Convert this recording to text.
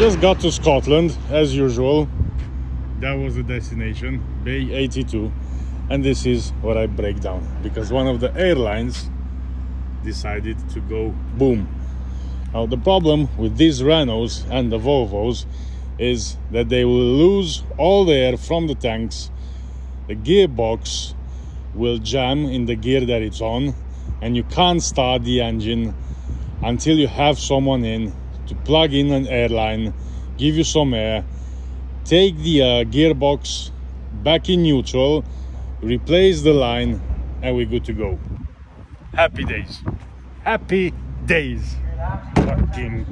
just got to Scotland as usual. That was the destination Bay 82 and this is what I break down because one of the airlines decided to go boom. Now the problem with these Renaults and the Volvos is that they will lose all the air from the tanks. The gearbox will jam in the gear that it's on and you can't start the engine until you have someone in to plug in an airline give you some air take the uh, gearbox back in neutral replace the line and we're good to go. Happy days. Happy days. Fucking